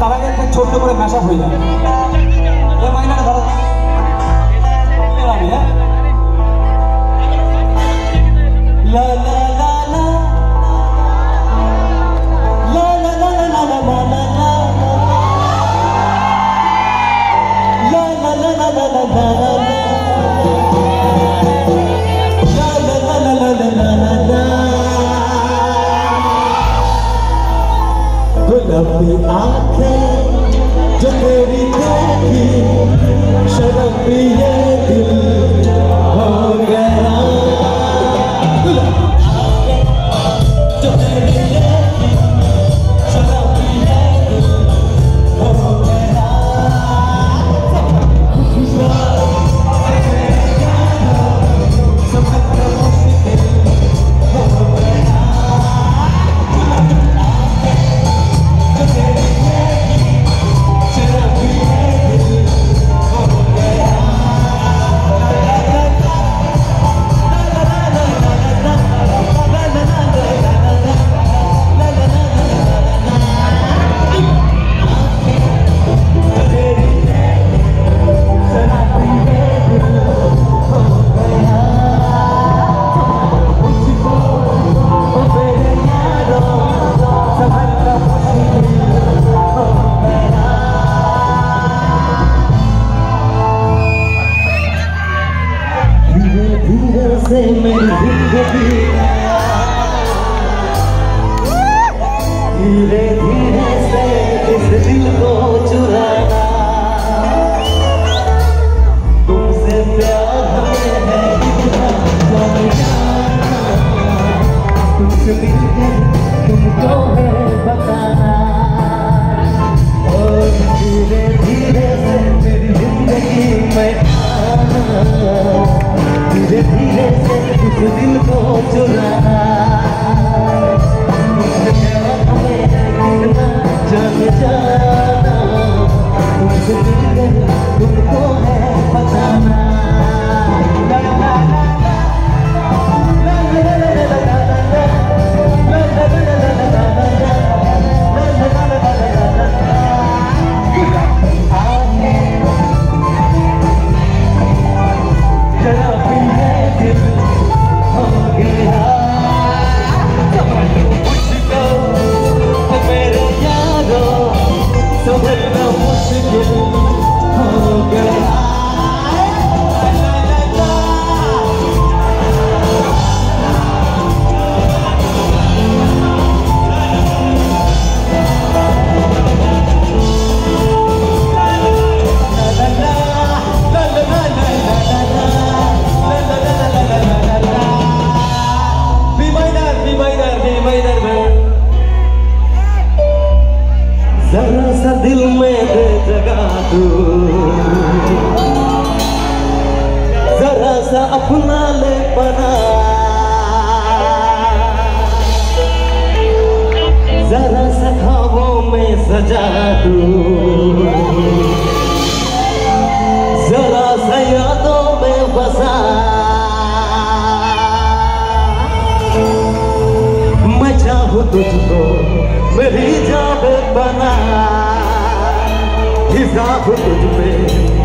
তার আগে একটা ছোট্ট করে মেশা হয়ে যায়। Czy tylko kim Trzeba wyjechać Il est तुझको मेरी जावे बना हिसाब तुझ पे